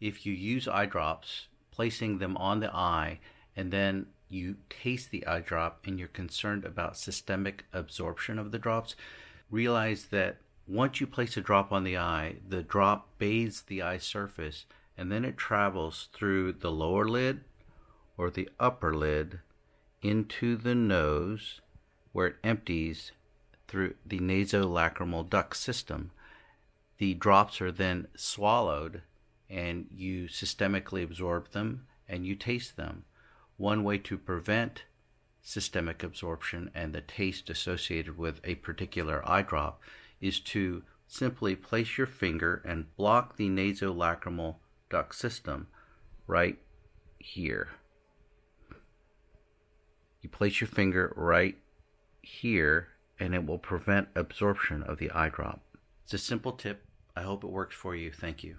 if you use eye drops, placing them on the eye, and then you taste the eye drop and you're concerned about systemic absorption of the drops, realize that once you place a drop on the eye, the drop bathes the eye surface and then it travels through the lower lid or the upper lid into the nose where it empties through the nasolacrimal duct system. The drops are then swallowed and you systemically absorb them and you taste them. One way to prevent systemic absorption and the taste associated with a particular eye drop is to simply place your finger and block the nasolacrimal duct system right here. You place your finger right here and it will prevent absorption of the eye drop. It's a simple tip. I hope it works for you. Thank you.